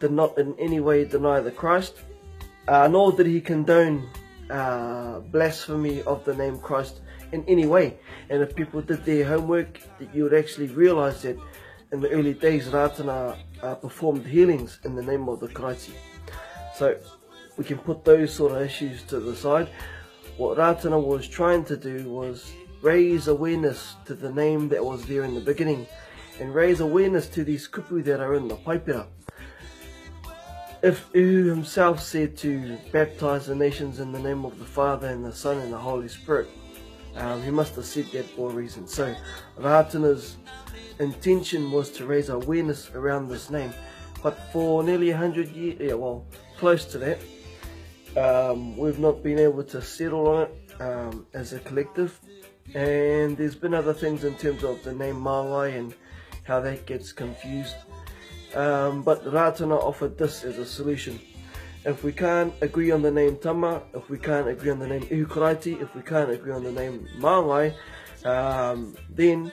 did not in any way deny the Christ uh, nor did he condone uh, blasphemy of the name Christ in any way. And if people did their homework, that you would actually realize that in the early days, Ratana uh, performed healings in the name of the Kaiti. So we can put those sort of issues to the side. What Ratana was trying to do was raise awareness to the name that was there in the beginning and raise awareness to these kupu that are in the paipira. If Uhu himself said to baptize the nations in the name of the Father and the Son and the Holy Spirit, Um, he must have said that for a reason. So, Ratana's intention was to raise awareness around this name. But for nearly 100 years, yeah, well, close to that, um, we've not been able to settle on it um, as a collective. And there's been other things in terms of the name Māwai and how that gets confused. Um, but Ratana offered this as a solution. If we can't agree on the name Tama, if we can't agree on the name Ihukaraiti, if we can't agree on the name Māwai, um, then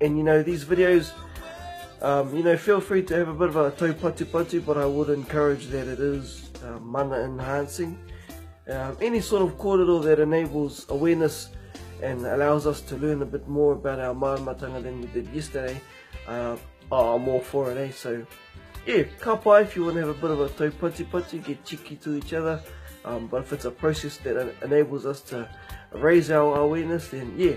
and you know, these videos, um, you know, feel free to have a bit of a tau pati pati, but I would encourage that it is uh, mana enhancing. Um, any sort of kōrero that enables awareness and allows us to learn a bit more about our maramatanga than we did yesterday, uh, are more for it, eh? So, yeah, ka pai if you want to have a bit of a taupati pati, get cheeky to each other. Um, but if it's a process that enables us to raise our awareness, then yeah,